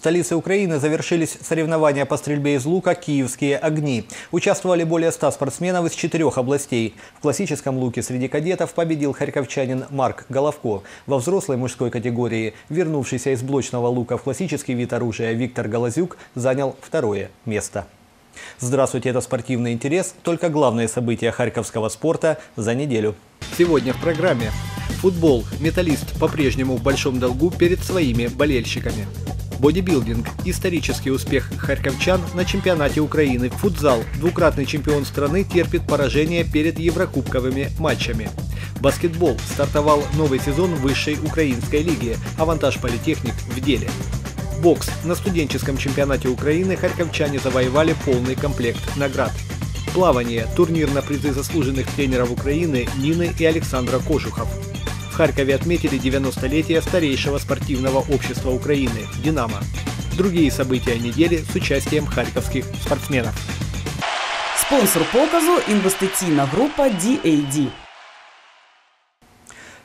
столице Украины завершились соревнования по стрельбе из лука «Киевские огни». Участвовали более 100 спортсменов из четырех областей. В классическом луке среди кадетов победил харьковчанин Марк Головко. Во взрослой мужской категории вернувшийся из блочного лука в классический вид оружия Виктор Голозюк занял второе место. Здравствуйте, это спортивный интерес. Только главные события харьковского спорта за неделю. Сегодня в программе. Футбол. Металлист по-прежнему в большом долгу перед своими болельщиками. Бодибилдинг. Исторический успех харьковчан на чемпионате Украины. Футзал. Двукратный чемпион страны терпит поражение перед еврокубковыми матчами. Баскетбол. Стартовал новый сезон высшей украинской лиги. Авантаж политехник в деле. Бокс. На студенческом чемпионате Украины харьковчане завоевали полный комплект наград. Плавание. Турнир на призы заслуженных тренеров Украины Нины и Александра Кожухов. Харькове отметили 90-летие старейшего спортивного общества Украины – «Динамо». Другие события недели с участием харьковских спортсменов. Спонсор показу – інвестиційна група DAD.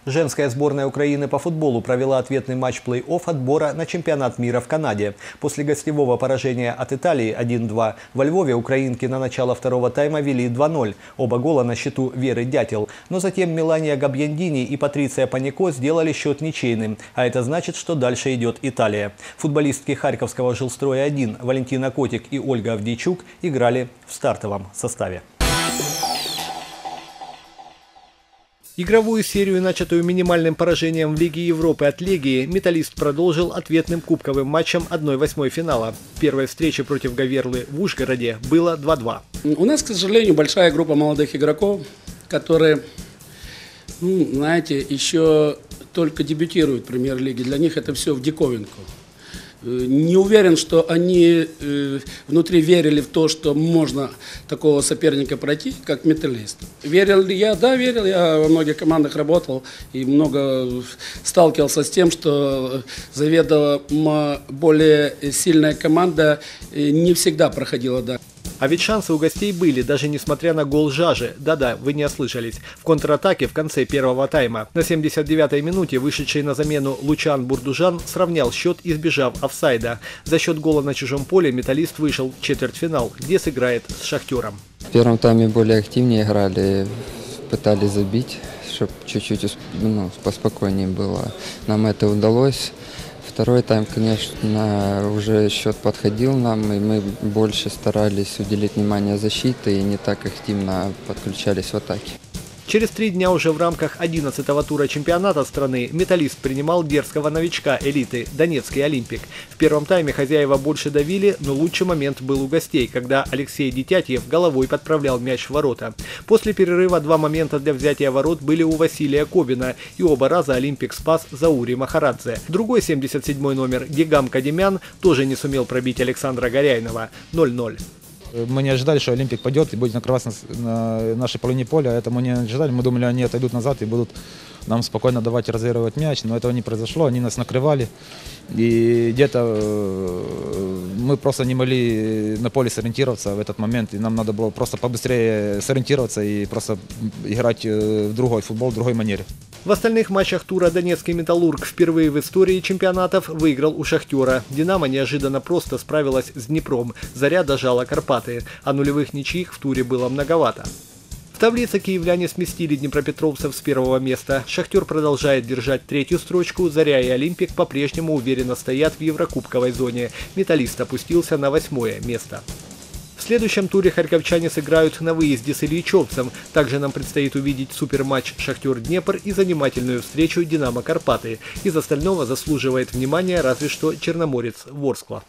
Женская сборная Украины по футболу провела ответный матч плей-офф отбора на чемпионат мира в Канаде. После гостевого поражения от Италии 1-2 во Львове украинки на начало второго тайма вели 2-0. Оба гола на счету Веры Дятел. Но затем Мелания Габьяндини и Патриция Панико сделали счет ничейным. А это значит, что дальше идет Италия. Футболистки Харьковского жилстроя-1 Валентина Котик и Ольга Авдейчук играли в стартовом составе. Игровую серию, начатую минимальным поражением в Лиге Европы от Легии, «Металлист» продолжил ответным кубковым матчем 1-8 финала. Первой встречи против Гаверлы в Ужгороде было 2-2. У нас, к сожалению, большая группа молодых игроков, которые, ну, знаете, еще только дебютируют в премьер-лиге. Для них это все в диковинку. Не уверен, что они э, внутри верили в то, что можно такого соперника пройти, как металлист. Верил ли я? Да, верил. Я во многих командах работал и много сталкивался с тем, что заведомо более сильная команда э, не всегда проходила дальше. А ведь шансы у гостей были, даже несмотря на гол Жажи. Да-да, вы не ослышались. В контратаке в конце первого тайма. На 79-й минуте вышедший на замену Лучан Бурдужан сравнял счет, избежав офсайда. За счет гола на чужом поле металлист вышел в четвертьфинал, где сыграет с Шахтером. В первом тайме более активнее играли, пытались забить, чтобы чуть-чуть ну, поспокойнее было. Нам это удалось. Второй тайм, конечно, уже счет подходил нам, и мы больше старались уделить внимание защите и не так активно подключались в атаке. Через три дня уже в рамках 11-го тура чемпионата страны «Металлист» принимал дерзкого новичка элиты – Донецкий «Олимпик». В первом тайме хозяева больше давили, но лучший момент был у гостей, когда Алексей Детятьев головой подправлял мяч в ворота. После перерыва два момента для взятия ворот были у Василия Кобина, и оба раза «Олимпик» спас Заури Махарадзе. Другой 77-й номер Гигам Кадемян тоже не сумел пробить Александра Горяйнова – 0-0. Мы не ожидали, что Олимпик пойдет и будет накрываться на нашей половине поля. Это мы не ожидали. Мы думали, они отойдут назад и будут нам спокойно давать разыгрывать мяч. Но этого не произошло. Они нас накрывали. И где-то э, мы просто не могли на поле сориентироваться в этот момент. И нам надо было просто побыстрее сориентироваться и просто играть э, в другой футбол, в другой манере. В остальных матчах тура Донецкий «Металлург» впервые в истории чемпионатов выиграл у «Шахтера». «Динамо» неожиданно просто справилась с «Днепром». «Заря» дожала «Карпаты», а нулевых ничьих в туре было многовато. В таблице киевляне сместили днепропетровцев с первого места. «Шахтер» продолжает держать третью строчку. «Заря» и «Олимпик» по-прежнему уверенно стоят в еврокубковой зоне. «Металлист» опустился на восьмое место. В следующем туре харьковчане сыграют на выезде с Ильичевцем. Также нам предстоит увидеть суперматч «Шахтер-Днепр» и занимательную встречу «Динамо-Карпаты». Из остального заслуживает внимания разве что «Черноморец» Ворскла.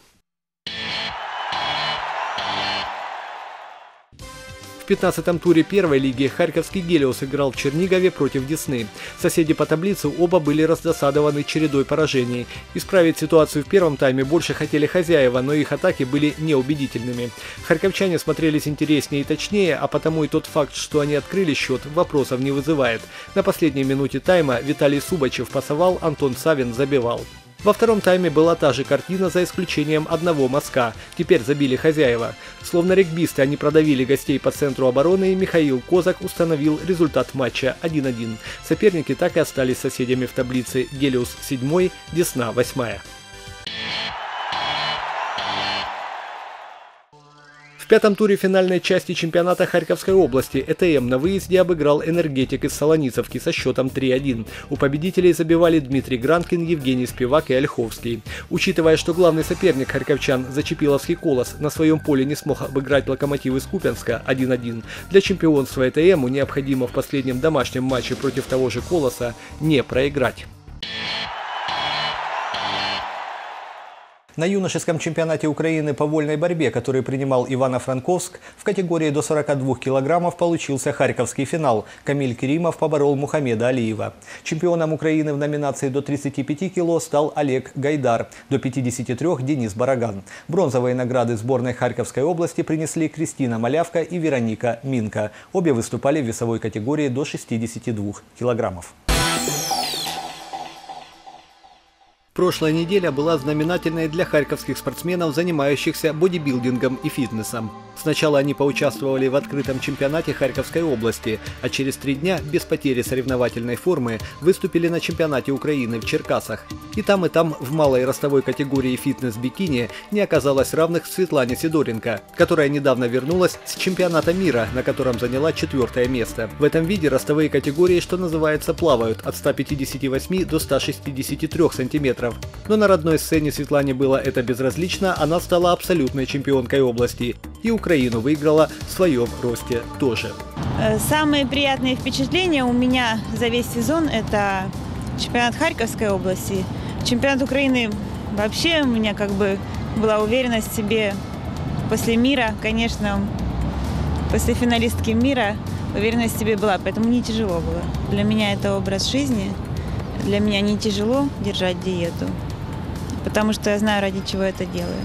В 15-м туре первой лиги Харьковский Гелиос играл в Чернигове против Десны. Соседи по таблице оба были раздосадованы чередой поражений. Исправить ситуацию в первом тайме больше хотели хозяева, но их атаки были неубедительными. Харьковчане смотрелись интереснее и точнее, а потому и тот факт, что они открыли счет, вопросов не вызывает. На последней минуте тайма Виталий Субачев пасовал, Антон Савин забивал. Во втором тайме была та же картина за исключением одного мазка. Теперь забили хозяева. Словно регбисты они продавили гостей по центру обороны и Михаил Козак установил результат матча 1-1. Соперники так и остались соседями в таблице Гелиус 7, Десна 8. В пятом туре финальной части чемпионата Харьковской области ЭТМ на выезде обыграл энергетик из Солоницевки со счетом 3-1. У победителей забивали Дмитрий Гранкин, Евгений Спивак и Ольховский. Учитывая, что главный соперник харьковчан Зачепиловский Колос на своем поле не смог обыграть локомотив из Купенска 1-1, для чемпионства ЭТМу необходимо в последнем домашнем матче против того же Колоса не проиграть. На юношеском чемпионате Украины по вольной борьбе, который принимал Ивано-Франковск, в категории до 42 килограммов получился харьковский финал. Камиль Керимов поборол Мухаммеда Алиева. Чемпионом Украины в номинации до 35 кило стал Олег Гайдар, до 53 – Денис Бараган. Бронзовые награды сборной Харьковской области принесли Кристина Малявка и Вероника Минка. Обе выступали в весовой категории до 62 килограммов. Прошлая неделя была знаменательной для харьковских спортсменов, занимающихся бодибилдингом и фитнесом. Сначала они поучаствовали в открытом чемпионате Харьковской области, а через три дня, без потери соревновательной формы, выступили на чемпионате Украины в Черкасах. И там, и там в малой ростовой категории фитнес-бикини не оказалось равных Светлане Сидоренко, которая недавно вернулась с чемпионата мира, на котором заняла четвертое место. В этом виде ростовые категории, что называется, плавают от 158 до 163 сантиметров. Но на родной сцене Светлане было это безразлично, она стала абсолютной чемпионкой области. И Украину выиграла в своем росте тоже. Э, самые приятные впечатления у меня за весь сезон – это чемпионат Харьковской области. Чемпионат Украины вообще у меня как бы была уверенность в себе после мира, конечно, после финалистки мира уверенность в себе была, поэтому не тяжело было. Для меня это образ жизни, для меня не тяжело держать диету, потому что я знаю, ради чего это делаю.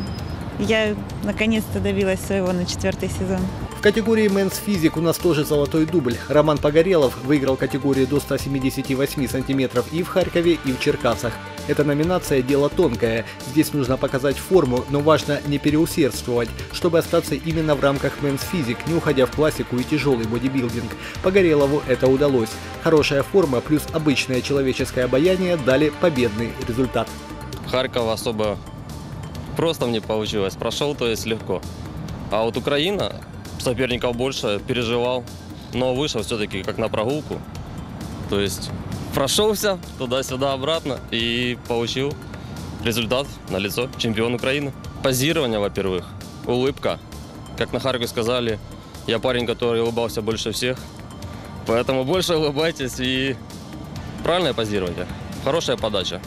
Я наконец-то добилась своего на четвертый сезон. В категории Men's Physique у нас тоже золотой дубль. Роман Погорелов выиграл категорию до 178 сантиметров и в Харькове, и в Черкасах. Эта номинация – дело тонкое. Здесь нужно показать форму, но важно не переусердствовать, чтобы остаться именно в рамках Men's Physique, не уходя в классику и тяжелый бодибилдинг. Погорелову это удалось. Хорошая форма плюс обычное человеческое обаяние дали победный результат. Харьков особо просто мне получилось. Прошел, то есть легко. А вот Украина, соперников больше, переживал. Но вышел все-таки как на прогулку. То есть прошелся туда-сюда, обратно и получил результат на лицо. Чемпион Украины. Позирование, во-первых, улыбка. Как на Харькове сказали, я парень, который улыбался больше всех. Поэтому больше улыбайтесь и правильное позирование. Хорошая подача.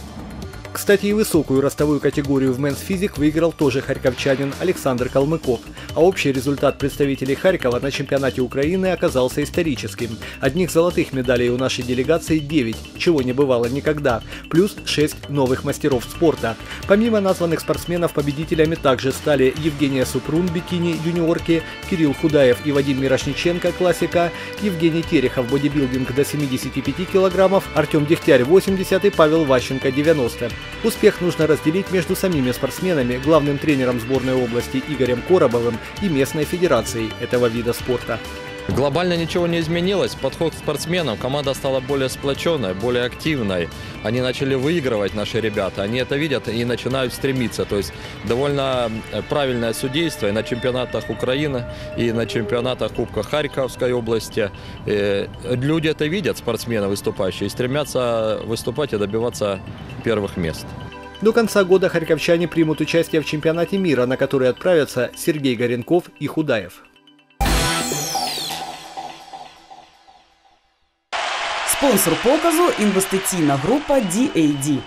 Кстати, и высокую ростовую категорию в Men's Physique выиграл тоже харьковчанин Александр Калмыков. А общий результат представителей Харькова на чемпионате Украины оказался историческим. Одних золотых медалей у нашей делегации 9, чего не бывало никогда, плюс 6 новых мастеров спорта. Помимо названных спортсменов, победителями также стали Евгения Супрун, бикини, юниорки, Кирилл Худаев и Вадим Мирошниченко, классика, Евгений Терехов, бодибилдинг до 75 килограммов, Артем Дегтярь, 80 и Павел Ващенко, 90. Успех нужно разделить между самими спортсменами, главным тренером сборной области Игорем Коробовым и местной федерацией этого вида спорта. Глобально ничего не изменилось. Подход к спортсменам. Команда стала более сплоченной, более активной. Они начали выигрывать, наши ребята. Они это видят и начинают стремиться. То есть довольно э, правильное судейство и на чемпионатах Украины, и на чемпионатах Кубка Харьковской области. И э, люди это видят, спортсмены выступающие, и стремятся выступать и добиваться первых мест. До конца года харьковчане примут участие в чемпионате мира, на который отправятся Сергей Горенков и Худаев. Спонсор показу інвестиційна група DAD.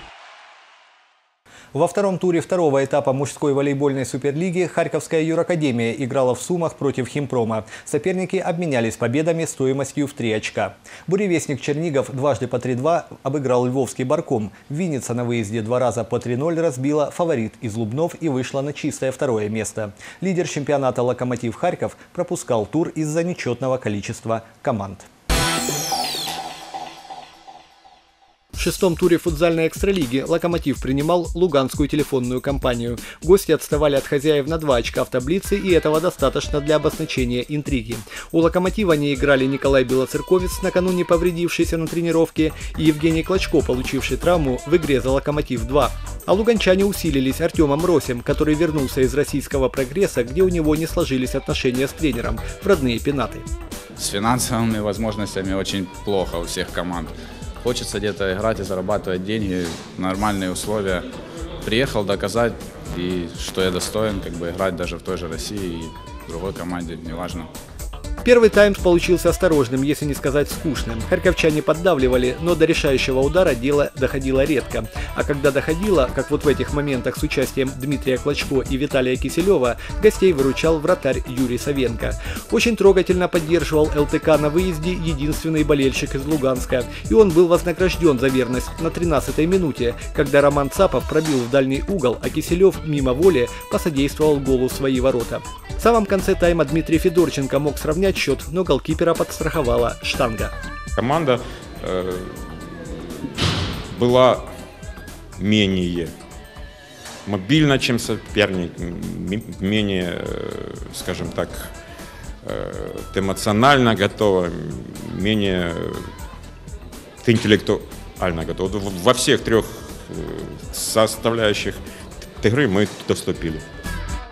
Во втором туре второго этапа мужской волейбольной суперлиги Харьковская юракадемия играла в Сумах против Химпрома. Соперники обменялись победами стоимостью в 3 очка. Буревестник Чернигов дважды по 3-2 обыграл Львовский Барком. Винница на выезде два раза по 3-0 разбила фаворит из Лубнов и вышла на чистое второе место. Лидер чемпионата «Локомотив Харьков» пропускал тур из-за нечетного количества команд. В шестом туре футзальной экстралиги «Локомотив» принимал Луганскую телефонную компанию. Гости отставали от хозяев на два очка в таблице, и этого достаточно для обозначения интриги. У «Локомотива» не играли Николай Белоцерковец, накануне повредившийся на тренировке, и Евгений Клочко, получивший травму в игре за «Локомотив-2». А луганчане усилились Артемом Росем, который вернулся из российского прогресса, где у него не сложились отношения с тренером в родные пенаты. С финансовыми возможностями очень плохо у всех команд. Хочется где-то играть и зарабатывать деньги, нормальные условия. Приехал доказать, и что я достоин как бы играть даже в той же России и в другой команде, неважно. Первый тайм получился осторожным, если не сказать скучным. Харьковчане поддавливали, но до решающего удара дело доходило редко. А когда доходило, как вот в этих моментах с участием Дмитрия Клочко и Виталия Киселева, гостей выручал вратарь Юрий Савенко. Очень трогательно поддерживал ЛТК на выезде единственный болельщик из Луганска. И он был вознагражден за верность на 13-й минуте, когда Роман Цапов пробил в дальний угол, а Киселев мимо воли посодействовал голу свои ворота. В самом конце тайма Дмитрий Федорченко мог сравнять счет, но голкипера подстраховала штанга. Команда э, была менее мобильна, чем соперник, менее, э, скажем так, э, эмоционально готова, менее интеллектуально готова. Во всех трех э, составляющих игры мы доступили.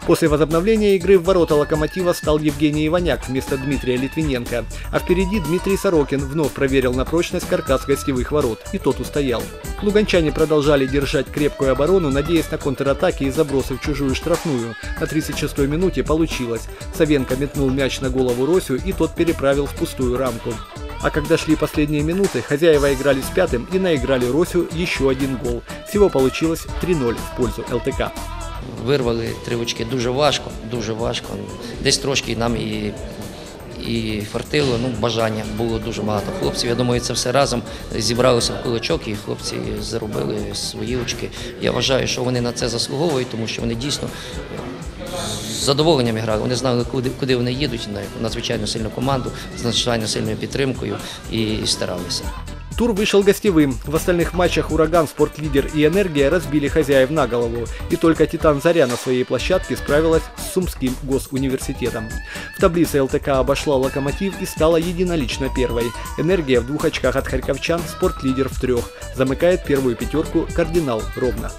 После возобновления игры в ворота «Локомотива» стал Евгений Иваняк вместо Дмитрия Литвиненко, а впереди Дмитрий Сорокин вновь проверил на прочность каркас гостевых ворот, и тот устоял. Луганчане продолжали держать крепкую оборону, надеясь на контратаки и забросы в чужую штрафную. На 36-й минуте получилось. Савенко метнул мяч на голову Росю, и тот переправил в пустую рамку. А когда шли последние минуты, хозяева играли с пятым и наиграли Росю еще один гол. Всего получилось 3-0 в пользу ЛТК. Вирвали три очки дуже важко, дуже важко. Десь трошки нам і і фартило, ну, бажання було дуже багато хлопців. Я думаю, це все разом зібралося в кулачок, і хлопці заробили свої очки. Я вважаю, що вони на це заслуговують, тому що вони дійсно з задоволенням грали. Вони знали, куди куди вони їдуть на надзвичайно сильну команду, з надзвичайно сильною підтримкою і старалися. Тур вышел гостевым. В остальных матчах «Ураган», «Спортлидер» и «Энергия» разбили хозяев на голову. И только «Титан Заря» на своей площадке справилась с Сумским госуниверситетом. В таблице ЛТК обошла «Локомотив» и стала единолично первой. «Энергия» в двух очках от харьковчан, «Спортлидер» в трех. Замыкает первую пятерку «Кардинал» ровно.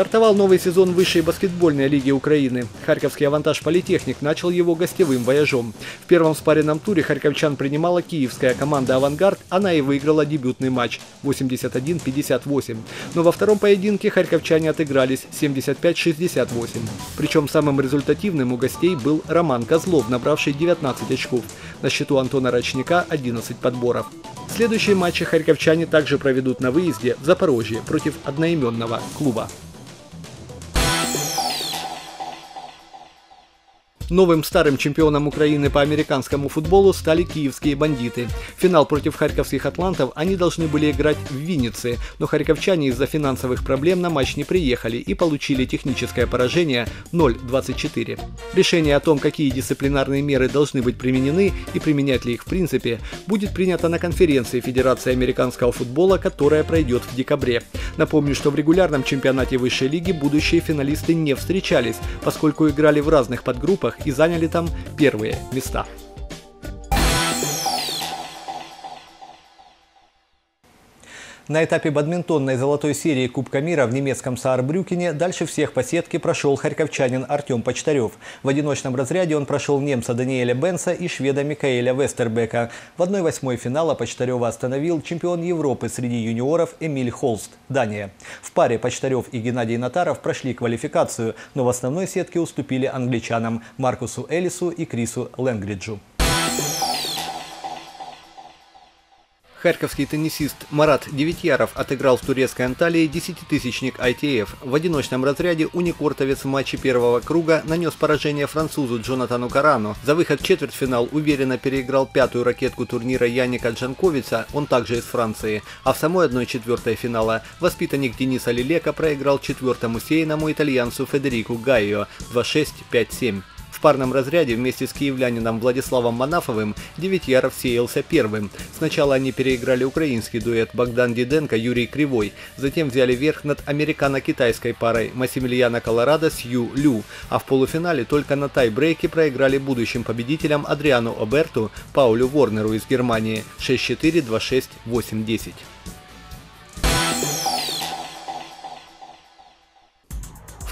Стартовал новый сезон высшей баскетбольной лиги Украины. Харьковский «Авантаж Политехник» начал его гостевым вояжом. В первом спаренном туре харьковчан принимала киевская команда «Авангард», она и выиграла дебютный матч 81-58. Но во втором поединке харьковчане отыгрались 75-68. Причем самым результативным у гостей был Роман Козлов, набравший 19 очков. На счету Антона Рочника 11 подборов. Следующие матчи харьковчане также проведут на выезде в Запорожье против одноименного клуба. Новым старым чемпионом Украины по американскому футболу стали киевские бандиты. Финал против харьковских атлантов они должны были играть в Виннице, но харьковчане из-за финансовых проблем на матч не приехали и получили техническое поражение 0-24. Решение о том, какие дисциплинарные меры должны быть применены и применять ли их в принципе, будет принято на конференции Федерации американского футбола, которая пройдет в декабре. Напомню, что в регулярном чемпионате высшей лиги будущие финалисты не встречались, поскольку играли в разных подгруппах и заняли там первые места. На этапе бадминтонной золотой серии Кубка мира в немецком Саарбрюкене дальше всех по сетке прошел харьковчанин Артем Почтарев. В одиночном разряде он прошел немца Даниэля Бенса и шведа Микаэля Вестербека. В 1-8 финала Почтарева остановил чемпион Европы среди юниоров Эмиль Холст, Дания. В паре Почтарев и Геннадий Натаров прошли квалификацию, но в основной сетке уступили англичанам Маркусу Элису и Крису Ленгриджу. Харьковский теннисист Марат Девятьяров отыграл в турецкой Анталии десятитысячник ITF. В одиночном разряде уникортовец в матче первого круга нанес поражение французу Джонатану Карану. За выход в четвертьфинал уверенно переиграл пятую ракетку турнира Яника Джанковица, он также из Франции. А в самой одной четвертой финала воспитанник Дениса Лилека проиграл четвертому сейному итальянцу Федерику Гайо 2-6-5-7. В парном разряде вместе с киевлянином Владиславом Манафовым Девятьяров сеялся первым. Сначала они переиграли украинский дуэт Богдан Диденко-Юрий Кривой, затем взяли верх над американо-китайской парой Массимилиана Колорадо с Ю Лю, а в полуфинале только на тай-брейке проиграли будущим победителям Адриану Оберту, Паулю Ворнеру из Германии 6-4, 2-6, 8-10.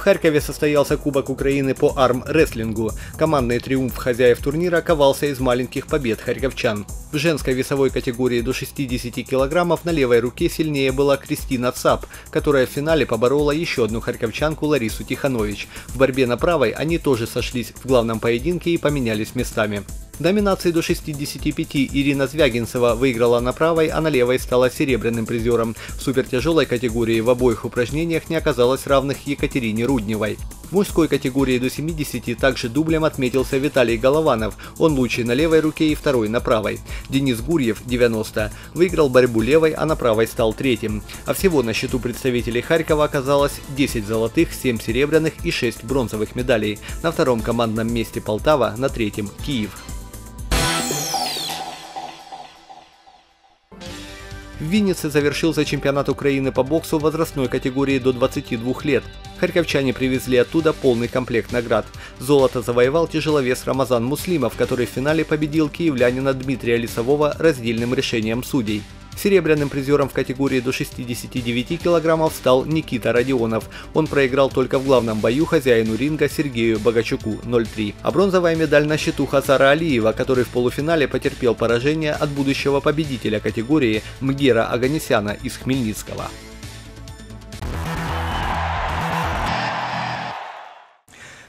Харькове состоялся Кубок Украины по арм-рестлингу. Командный триумф хозяев турнира ковался из маленьких побед харьковчан. В женской весовой категории до 60 килограммов на левой руке сильнее была Кристина Цап, которая в финале поборола еще одну харьковчанку Ларису Тиханович. В борьбе на правой они тоже сошлись в главном поединке и поменялись местами. Доминации до 65 Ирина Звягинцева выиграла на правой, а на левой стала серебряным призером. В супертяжелой категории в обоих упражнениях не оказалось равных Екатерине Рудневой. В мужской категории до 70 также дублем отметился Виталий Голованов, он лучший на левой руке и второй на правой. Денис Гурьев, 90, выиграл борьбу левой, а на правой стал третьим. А всего на счету представителей Харькова оказалось 10 золотых, 7 серебряных и 6 бронзовых медалей. На втором командном месте Полтава, на третьем Киев. В Виннице завершился чемпионат Украины по боксу в возрастной категории до 22 лет. Харьковчане привезли оттуда полный комплект наград. Золото завоевал тяжеловес Рамазан Муслимов, который в финале победил киевлянина Дмитрия Лисового раздельным решением судей. Серебряным призером в категории до 69 килограммов стал Никита Родионов. Он проиграл только в главном бою хозяину ринга Сергею Богачуку 0-3. А бронзовая медаль на счету Хасара Алиева, который в полуфинале потерпел поражение от будущего победителя категории Мгера Аганесяна из Хмельницкого.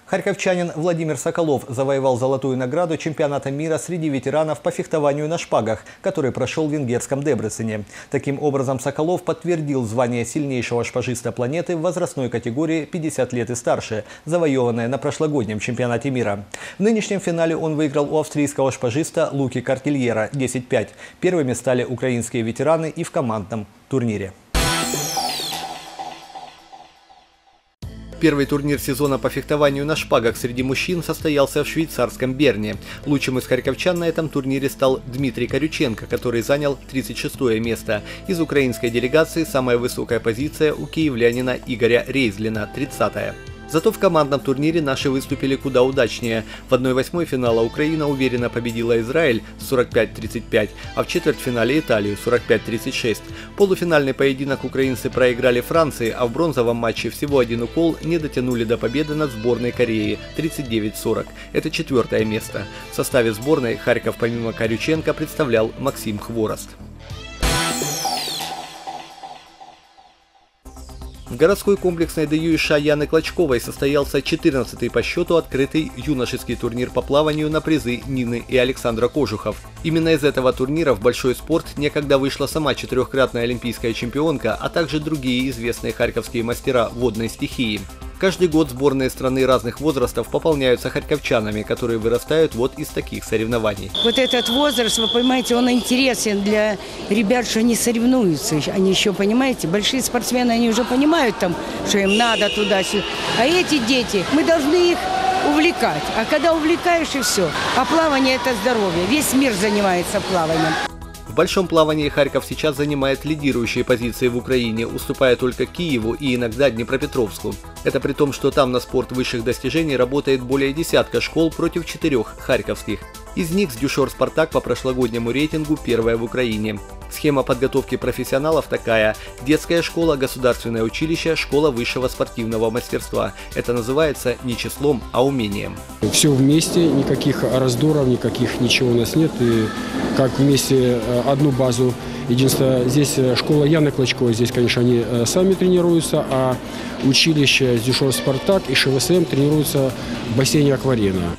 Харьковчанин Владимир Соколов завоевал золотую награду чемпионата мира среди ветеранов по фехтованию на шпагах, который прошел в венгерском Дебрецене. Таким образом, Соколов подтвердил звание сильнейшего шпажиста планеты в возрастной категории 50 лет и старше, завоеванное на прошлогоднем чемпионате мира. В нынешнем финале он выиграл у австрийского шпажиста Луки Картильера 10-5. Первыми стали украинские ветераны и в командном турнире. Первый турнир сезона по фехтованию на шпагах среди мужчин состоялся в швейцарском Берне. Лучшим из харьковчан на этом турнире стал Дмитрий Корюченко, который занял 36 место. Из украинской делегации самая высокая позиция у киевлянина Игоря Рейзлина – 30 -я. Зато в командном турнире наши выступили куда удачнее. В 1-8 финала Украина уверенно победила Израиль 45-35, а в четвертьфинале Италию 45-36. Полуфинальный поединок украинцы проиграли Франции, а в бронзовом матче всего один укол не дотянули до победы над сборной Кореи 39-40. Это четвертое место. В составе сборной Харьков помимо Корюченко представлял Максим Хворост. Городской комплексной ДЮИШ Яны Клочковой состоялся 14-й по счету открытый юношеский турнир по плаванию на призы Нины и Александра Кожухов. Именно из этого турнира в большой спорт некогда вышла сама четырехкратная олимпийская чемпионка, а также другие известные харьковские мастера водной стихии. Каждый год сборные страны разных возрастов пополняются харьковчанами, которые вырастают вот из таких соревнований. Вот этот возраст, вы понимаете, он интересен для ребят, что они соревнуются. Они еще, понимаете, большие спортсмены, они уже понимают там, что им надо туда-сюда. А эти дети, мы должны их увлекать. А когда увлекаешь и все. А плавание это здоровье. Весь мир занимается плаванием. Большом плавании Харьков сейчас занимает лидирующие позиции в Украине, уступая только Киеву и иногда Днепропетровску. Это при том, что там на спорт высших достижений работает более десятка школ против четырех харьковских. Из них с Дюшор Спартак по прошлогоднему рейтингу первая в Украине. Схема подготовки профессионалов такая. Детская школа, государственное училище, школа высшего спортивного мастерства. Это называется не числом, а умением. Все вместе, никаких раздоров, никаких ничего у нас нет. И как вместе э, одну базу. Единственное, здесь э, школа Яны Клочковой, здесь, конечно, они э, сами тренируются, а училище Дюшор Спартак и ШВСМ тренируются в бассейне Акварена.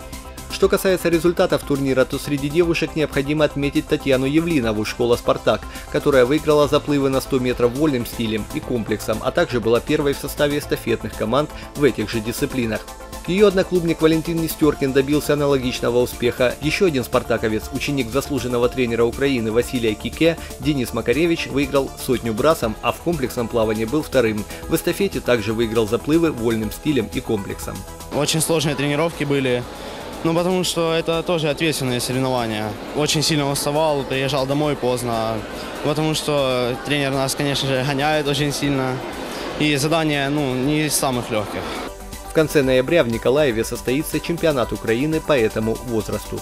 Что касается результатов турнира, то среди девушек необходимо отметить Татьяну Евлинову, школа «Спартак», которая выиграла заплывы на 100 метров вольным стилем и комплексом, а также была первой в составе эстафетных команд в этих же дисциплинах. Ее одноклубник Валентин Нестеркин добился аналогичного успеха. Еще один спартаковец, ученик заслуженного тренера Украины Василия Кике, Денис Макаревич, выиграл сотню брасом, а в комплексном плавании был вторым. В эстафете также выиграл заплывы вольным стилем и комплексом. Очень сложные тренировки были. Ну, потому что это тоже ответственные соревнования. Очень сильно уставал, приезжал домой поздно, потому что тренер нас, конечно же, гоняет очень сильно. И задание, ну, не из самых легких. В конце ноября в Николаеве состоится чемпионат Украины по этому возрасту.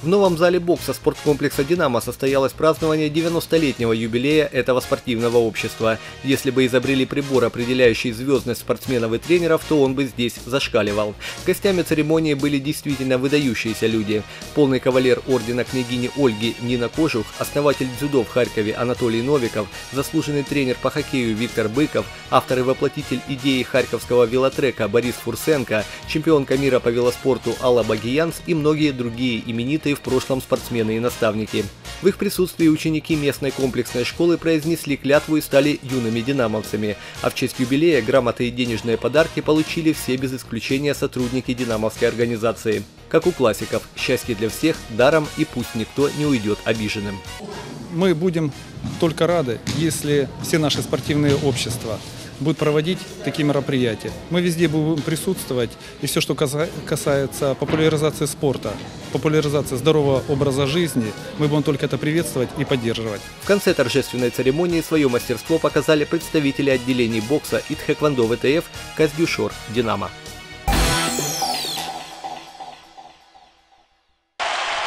В новом зале бокса спорткомплекса «Динамо» состоялось празднование 90-летнего юбилея этого спортивного общества. Если бы изобрели прибор, определяющий звездность спортсменов и тренеров, то он бы здесь зашкаливал. Гостями церемонии были действительно выдающиеся люди. Полный кавалер ордена княгини Ольги Нина Кожух, основатель дзюдо в Харькове Анатолий Новиков, заслуженный тренер по хоккею Виктор Быков, автор и воплотитель идеи харьковского велотрека Борис Фурсенко, чемпионка мира по велоспорту Алла Багиянс и многие другие именитые в прошлом спортсмены и наставники. В их присутствии ученики местной комплексной школы произнесли клятву и стали юными динамовцами, а в честь юбилея грамоты и денежные подарки получили все без исключения сотрудники динамовской организации. Как у классиков, счастье для всех, даром и пусть никто не уйдет обиженным. Мы будем только рады, если все наши спортивные общества будет проводить такие мероприятия. Мы везде будем присутствовать, и все, что касается популяризации спорта, популяризации здорового образа жизни, мы будем только это приветствовать и поддерживать. В конце торжественной церемонии свое мастерство показали представители отделений бокса и тхэквондо ВТФ Казбюшор «Динамо».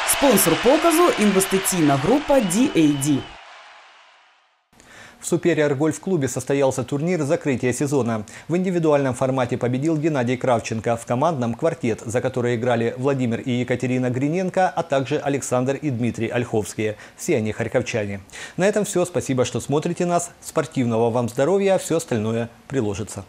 Спонсор показу інвестиційна група DAD. В Superior гольф-клубе состоялся турнир закрытия сезона. В индивидуальном формате победил Геннадий Кравченко, в командном – квартет, за который играли Владимир и Екатерина Гриненко, а также Александр и Дмитрий Ольховские. Все они харьковчане. На этом все. Спасибо, что смотрите нас. Спортивного вам здоровья, все остальное приложится.